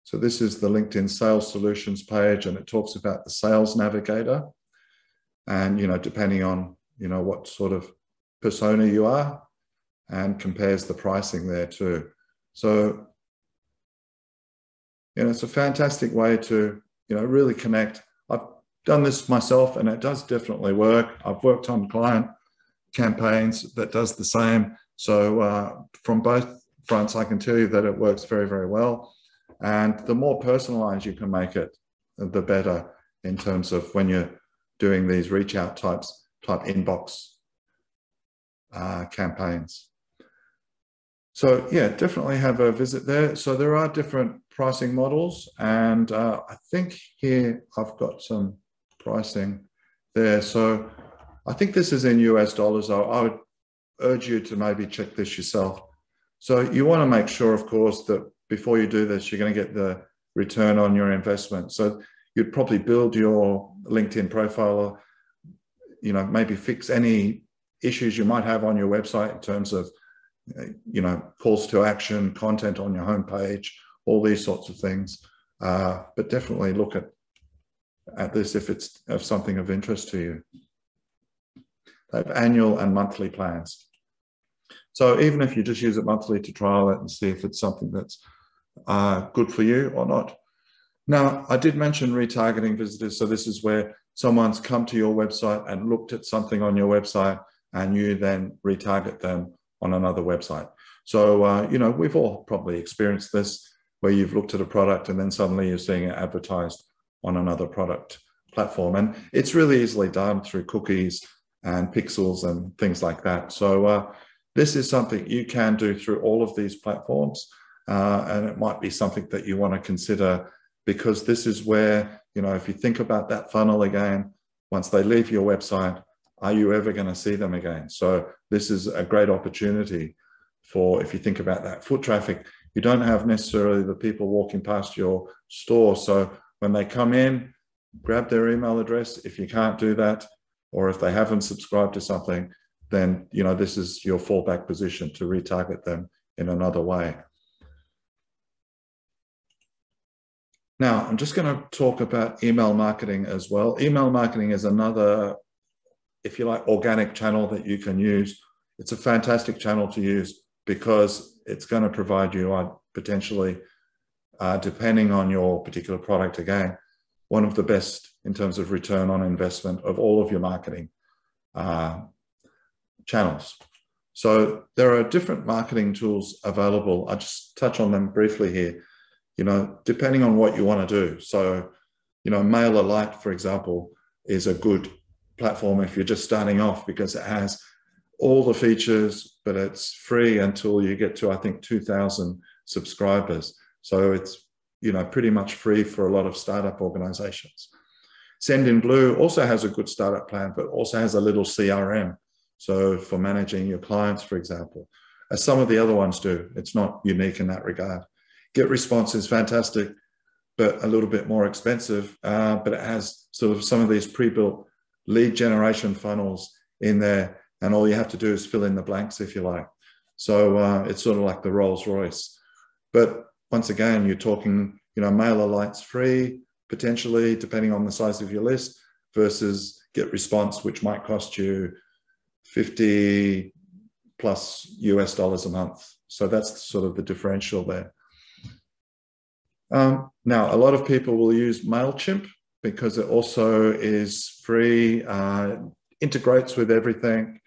S1: So this is the LinkedIn Sales Solutions page, and it talks about the Sales Navigator. And you know, depending on you know what sort of persona you are, and compares the pricing there too. So you know, it's a fantastic way to you know really connect. I've done this myself, and it does definitely work. I've worked on client campaigns that does the same. So uh, from both fronts, I can tell you that it works very, very well. And the more personalized you can make it, the better in terms of when you're doing these reach out types, type inbox uh, campaigns. So yeah, definitely have a visit there. So there are different pricing models and uh, I think here I've got some pricing there. So I think this is in US dollars. I, I would urge you to maybe check this yourself. So you want to make sure, of course, that before you do this, you're going to get the return on your investment. So you'd probably build your LinkedIn profile, or, you know, maybe fix any issues you might have on your website in terms of, you know, calls to action, content on your homepage, all these sorts of things. Uh, but definitely look at at this if it's of something of interest to you. They have annual and monthly plans. So even if you just use it monthly to trial it and see if it's something that's uh, good for you or not. Now, I did mention retargeting visitors. So this is where someone's come to your website and looked at something on your website and you then retarget them on another website. So, uh, you know, we've all probably experienced this where you've looked at a product and then suddenly you're seeing it advertised on another product platform. And it's really easily done through cookies and pixels and things like that. So uh, this is something you can do through all of these platforms. Uh, and it might be something that you want to consider because this is where, you know, if you think about that funnel again, once they leave your website, are you ever going to see them again? So this is a great opportunity for, if you think about that foot traffic, you don't have necessarily the people walking past your store. So when they come in, grab their email address. If you can't do that, or if they haven't subscribed to something, then you know this is your fallback position to retarget them in another way. Now, I'm just going to talk about email marketing as well. Email marketing is another, if you like, organic channel that you can use. It's a fantastic channel to use because it's going to provide you uh, potentially, uh, depending on your particular product again, one of the best in terms of return on investment of all of your marketing uh, channels. So there are different marketing tools available. I'll just touch on them briefly here, you know, depending on what you want to do. So, you know, MailerLite, for example, is a good platform if you're just starting off because it has all the features, but it's free until you get to, I think, 2000 subscribers. So it's you know, pretty much free for a lot of startup organizations. Sendinblue also has a good startup plan, but also has a little CRM. So for managing your clients, for example, as some of the other ones do, it's not unique in that regard. GetResponse is fantastic, but a little bit more expensive, uh, but it has sort of some of these pre-built lead generation funnels in there. And all you have to do is fill in the blanks, if you like. So uh, it's sort of like the Rolls Royce. But once again, you're talking, you know, MailerLite's free, potentially, depending on the size of your list, versus GetResponse, which might cost you 50 plus US dollars a month. So that's sort of the differential there. Um, now, a lot of people will use MailChimp because it also is free, uh, integrates with everything.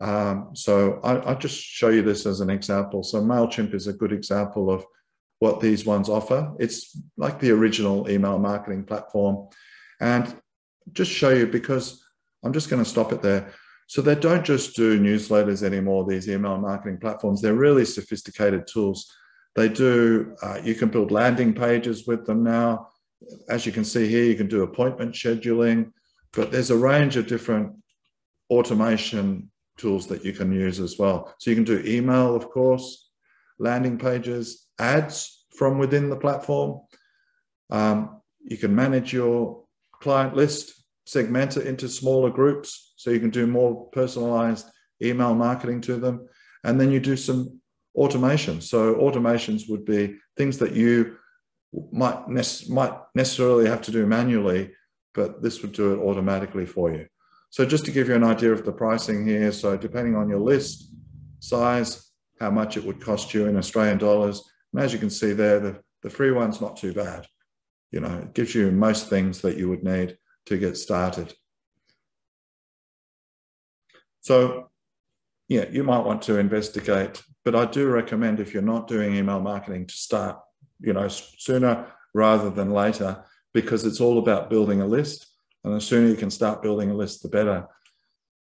S1: Um, so I, will just show you this as an example. So MailChimp is a good example of what these ones offer. It's like the original email marketing platform. And just show you because I'm just going to stop it there. So they don't just do newsletters anymore, these email marketing platforms. They're really sophisticated tools. They do, uh, you can build landing pages with them now. As you can see here, you can do appointment scheduling, but there's a range of different automation tools that you can use as well. So you can do email, of course, landing pages, ads from within the platform. Um, you can manage your client list, segment it into smaller groups so you can do more personalized email marketing to them. And then you do some automation. So automations would be things that you might, ne- might necessarily have to do manually, but this would do it automatically for you. So just to give you an idea of the pricing here, so depending on your list size, how much it would cost you in Australian dollars, and as you can see there, the, the free one's not too bad. You know, it gives you most things that you would need to get started. So, yeah, you might want to investigate, but I do recommend if you're not doing email marketing to start, you know, sooner rather than later, because it's all about building a list. And the sooner you can start building a list, the better.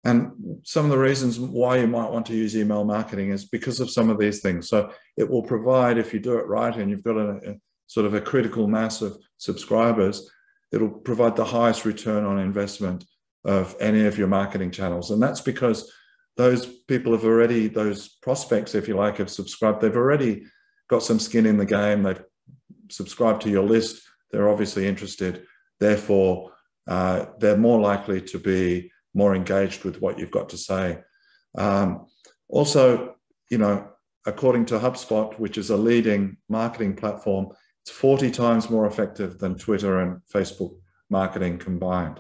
S1: And some of the reasons why you might want to use email marketing is because of some of these things. So it will provide, if you do it right and you've got a, a sort of a critical mass of subscribers, it'll provide the highest return on investment of any of your marketing channels. And that's because those people have already, those prospects, if you like, have subscribed. They've already got some skin in the game. They've subscribed to your list. They're obviously interested. Therefore, uh, they're more likely to be more engaged with what you've got to say. Um, also, you know, according to HubSpot, which is a leading marketing platform, it's 40 times more effective than Twitter and Facebook marketing combined.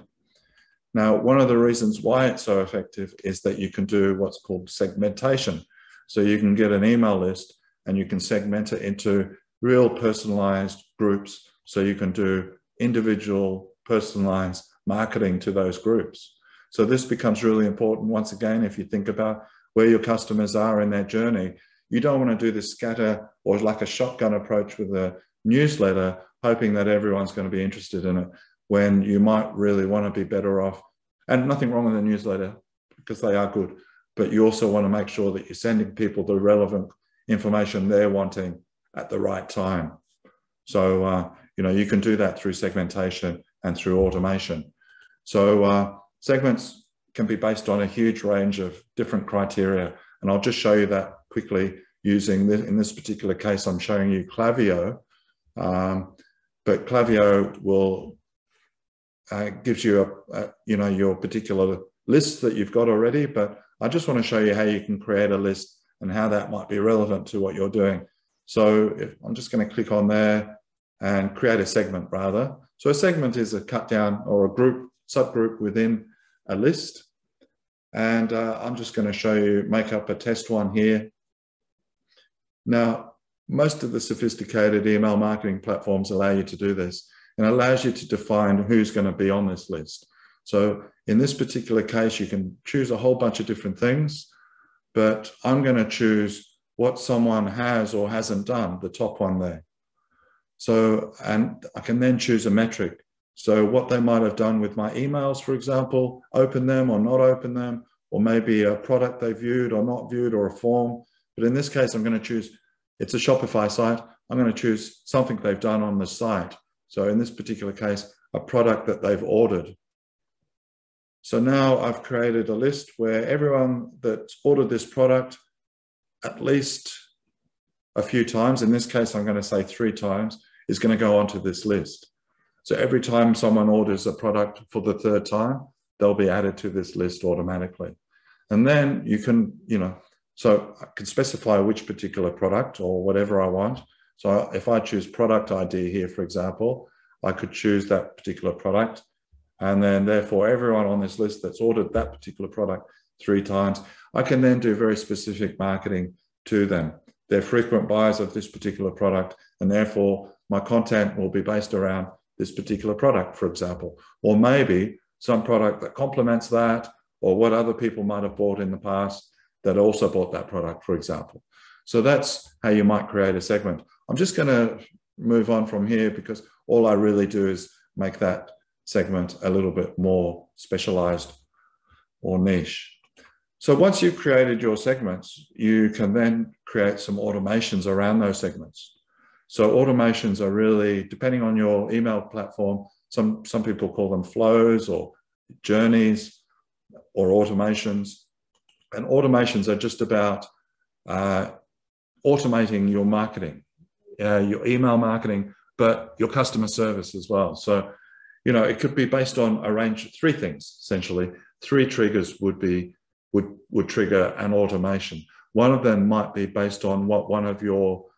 S1: Now, one of the reasons why it's so effective is that you can do what's called segmentation. So you can get an email list and you can segment it into real personalized groups. So you can do individual personalized marketing to those groups. So this becomes really important once again if you think about where your customers are in their journey. You don't want to do this scatter or like a shotgun approach with a newsletter, hoping that everyone's going to be interested in it when you might really want to be better off. And nothing wrong with a newsletter because they are good, but you also want to make sure that you're sending people the relevant information they're wanting at the right time. So, uh, you know, you can do that through segmentation and through automation. So uh, segments can be based on a huge range of different criteria. And I'll just show you that quickly using this. In this particular case, I'm showing you Klaviyo. Um, but Klaviyo will uh, gives you a, a, you know your particular list that you've got already. But I just want to show you how you can create a list and how that might be relevant to what you're doing. So if, I'm just going to click on there and create a segment rather. So a segment is a cut down or a group subgroup within a list. And uh, I'm just going to show you, make up a test one here. Now, most of the sophisticated email marketing platforms allow you to do this and allows you to define who's going to be on this list. So in this particular case, you can choose a whole bunch of different things, but I'm going to choose what someone has or hasn't done, the top one there. So, and I can then choose a metric. So what they might have done with my emails, for example, open them or not open them, or maybe a product they viewed or not viewed or a form. But in this case, I'm going to choose, it's a Shopify site. I'm going to choose something they've done on the site. So in this particular case, a product that they've ordered. So now I've created a list where everyone that's ordered this product at least a few times, in this case, I'm going to say three times, is going to go onto this list. So every time someone orders a product for the third time, they'll be added to this list automatically. And then you can, you know, so I can specify which particular product or whatever I want. So if I choose product ID here, for example, I could choose that particular product. And then therefore everyone on this list that's ordered that particular product three times, I can then do very specific marketing to them. They're frequent buyers of this particular product, and therefore my content will be based around this particular product, for example, or maybe some product that complements that, or what other people might have bought in the past that also bought that product, for example. So that's how you might create a segment. I'm just going to move on from here because all I really do is make that segment a little bit more specialized or niche. So once you've created your segments, you can then create some automations around those segments. So automations are really, depending on your email platform, some, some people call them flows or journeys or automations. And automations are just about uh, automating your marketing, uh, your email marketing, but your customer service as well. So, you know, it could be based on a range of three things, essentially. Three triggers would be would would trigger an automation. One of them might be based on what one of your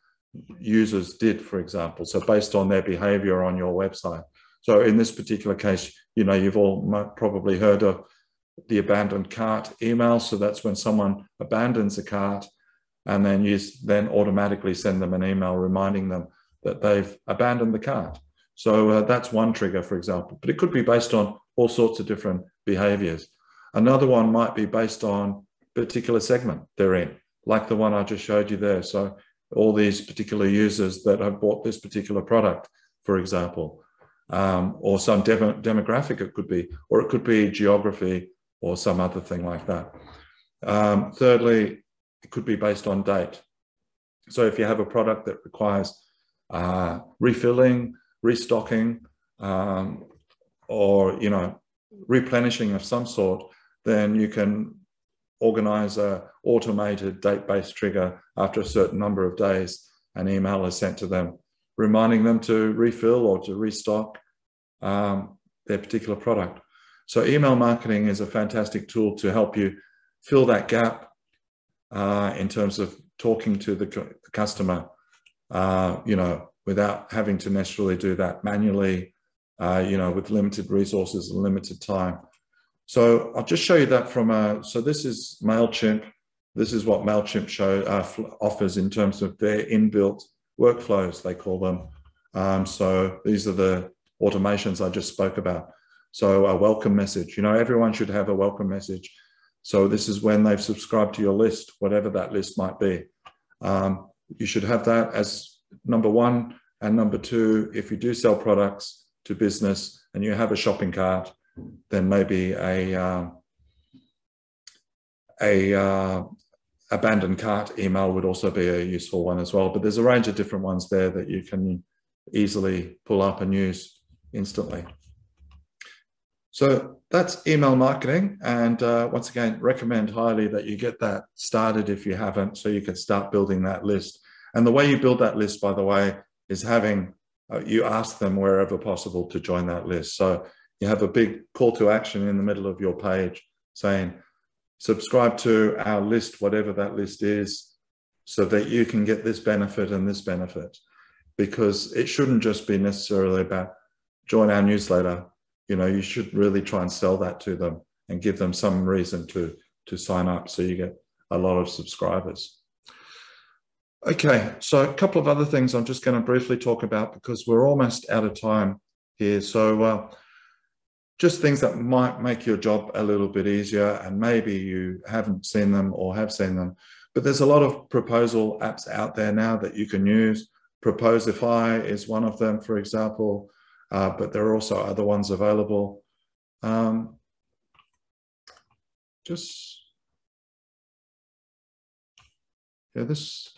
S1: users did, for example. So based on their behavior on your website. So in this particular case, you know, you've all probably heard of the abandoned cart email. So that's when someone abandons a cart and then you then automatically send them an email reminding them that they've abandoned the cart. So uh, that's one trigger, for example, but it could be based on all sorts of different behaviors. Another one might be based on particular segment they're in, like the one I just showed you there. So all these particular users that have bought this particular product, for example, um, or some dem demographic it could be, or it could be geography or some other thing like that. Um, thirdly, it could be based on date. So if you have a product that requires uh, refilling, restocking, um, or you know replenishing of some sort, then you can organize a automated date-based trigger after a certain number of days. An email is sent to them, reminding them to refill or to restock um, their particular product. So email marketing is a fantastic tool to help you fill that gap uh, in terms of talking to the, customer, uh, you know, without having to necessarily do that manually, uh, you know, with limited resources and limited time. So I'll just show you that from a, so this is MailChimp. This is what MailChimp show, uh, offers in terms of their inbuilt workflows, they call them. Um, so these are the automations I just spoke about. So a welcome message, you know, everyone should have a welcome message. So this is when they've subscribed to your list, whatever that list might be. Um, you should have that as number one. And number two, if you do sell products to business and you have a shopping cart, then maybe a uh, a uh, abandoned cart email would also be a useful one as well. But there's a range of different ones there that you can easily pull up and use instantly. So that's email marketing. And uh, once again, recommend highly that you get that started if you haven't, so you can start building that list. And the way you build that list, by the way, is having uh, you ask them wherever possible to join that list. So you have a big call to action in the middle of your page saying, subscribe to our list, whatever that list is, so that you can get this benefit and this benefit. Because it shouldn't just be necessarily about join our newsletter. You know, you should really try and sell that to them and give them some reason to to sign up so you get a lot of subscribers. Okay, so a couple of other things I'm just going to briefly talk about because we're almost out of time here. So uh, just things that might make your job a little bit easier and maybe you haven't seen them or have seen them. But there's a lot of proposal apps out there now that you can use. Proposify is one of them, for example, uh, but there are also other ones available. Um, just, yeah, this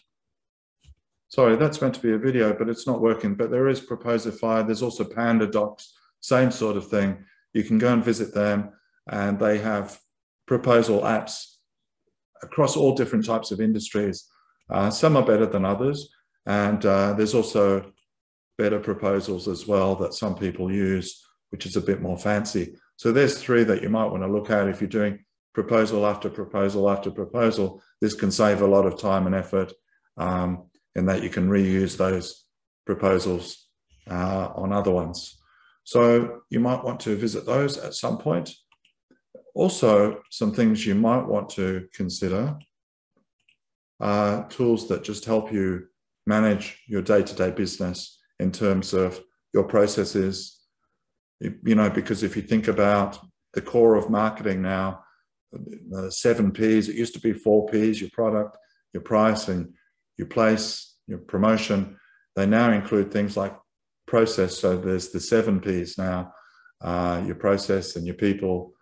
S1: Sorry, that's meant to be a video, but it's not working. But there is Proposify. There's also Panda Docs, same sort of thing. You can go and visit them, and they have proposal apps across all different types of industries. Uh, some are better than others, and uh, there's also better proposals as well that some people use, which is a bit more fancy. So there's three that you might want to look at if you're doing proposal after proposal after proposal. This can save a lot of time and effort. Um, in that you can reuse those proposals uh, on other ones. So you might want to visit those at some point. Also, some things you might want to consider are tools that just help you manage your day-to-day -day business in terms of your processes. You know, because if you think about the core of marketing now, the seven P's, it used to be four P's, your product, your price, and your place, your promotion, they now include things like process. So there's the seven P's now, uh, your process and your people.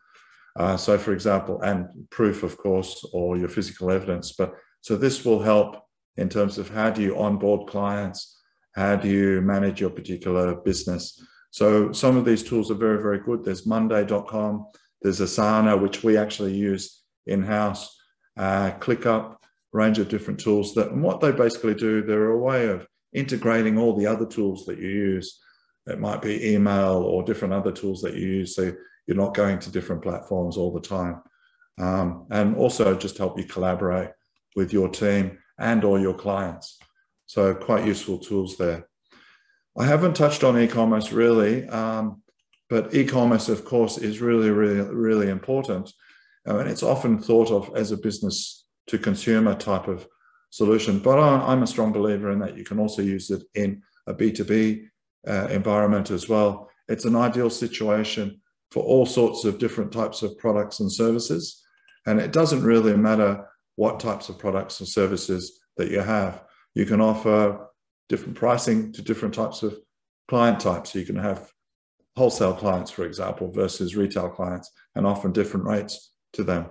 S1: Uh, so for example, and proof, of course, or your physical evidence. But so this will help in terms of how do you onboard clients? How do you manage your particular business? So some of these tools are very, very good. There's monday.com. There's Asana, which we actually use in-house. Uh, ClickUp, range of different tools that and what they basically do they're a way of integrating all the other tools that you use. It might be email or different other tools that you use so you're not going to different platforms all the time. Um, and also just help you collaborate with your team and or your clients. So quite useful tools there. I haven't touched on e-commerce really um, but e-commerce of course is really really really important. And it's often thought of as a business to consumer type of solution. But I'm a strong believer in that you can also use it in a B2B uh, environment as well. It's an ideal situation for all sorts of different types of products and services. And it doesn't really matter what types of products and services that you have. You can offer different pricing to different types of client types. You can have wholesale clients, for example, versus retail clients, and often different rates to them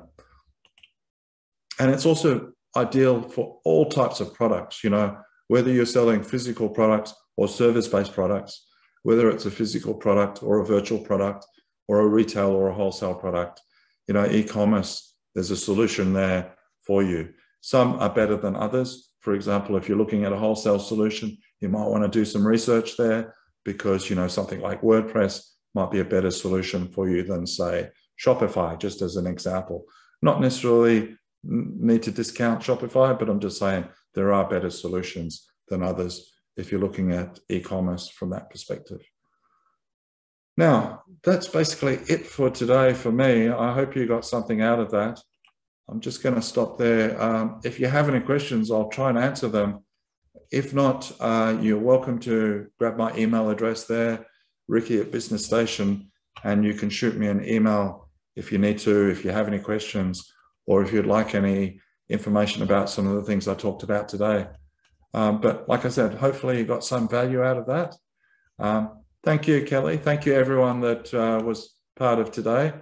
S1: and it's also ideal for all types of products you know whether you're selling physical products or service-based products whether it's a physical product or a virtual product or a retail or a wholesale product you know e-commerce there's a solution there for you. Some are better than others. For example if you're looking at a wholesale solution you might want to do some research there because you know something like wordpress might be a better solution for you than say shopify just as an example. Not necessarily need to discount Shopify, but I'm just saying there are better solutions than others if you're looking at e-commerce from that perspective. Now, that's basically it for today for me. I hope you got something out of that. I'm just going to stop there. Um, if you have any questions, I'll try and answer them. If not, uh, you're welcome to grab my email address there, Ricky at Business Station, and you can shoot me an email if you need to, if you have any questions or if you'd like any information about some of the things I talked about today. Um, but like I said, hopefully you got some value out of that. Um, thank you, Kelly. Thank you, everyone that uh, was part of today.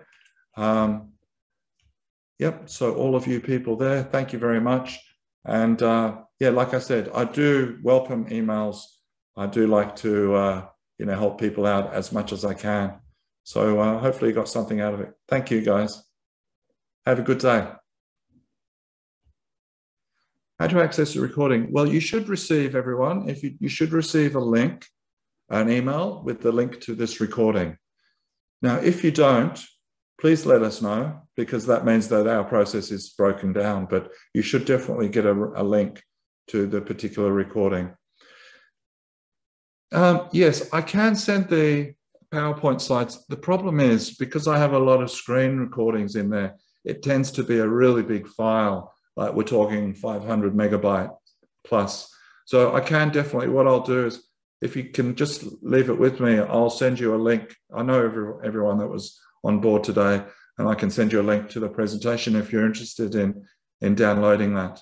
S1: Um, yep, so all of you people there, thank you very much. And uh, yeah, like I said, I do welcome emails. I do like to, uh, you know, help people out as much as I can. So uh, hopefully you got something out of it. Thank you, guys. Have a good day. How to access the recording? Well, you should receive, everyone, if you, you should receive a link, an email with the link to this recording. Now, if you don't, please let us know because that means that our process is broken down, but you should definitely get a, a link to the particular recording. Um, yes, I can send the PowerPoint slides. The problem is because I have a lot of screen recordings in there, it tends to be a really big file. Like we're talking 500 megabyte plus. So I can definitely, what I'll do is if you can just leave it with me, I'll send you a link. I know every, everyone that was on board today, and I can send you a link to the presentation if you're interested in, in downloading that.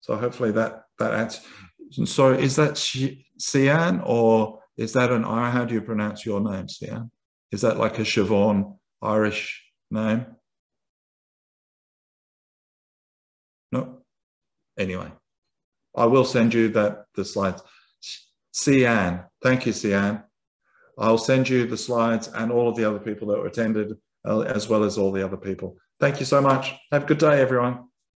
S1: So hopefully that, that adds. So is that Sian or is that an I? How do you pronounce your name, Sian? Is that like a Siobhan Irish name? No. Anyway, I will send you that the slides. Sian, thank you, Sian. I'll send you the slides and all of the other people that were attended, uh, as well as all the other people. Thank you so much. Have a good day, everyone.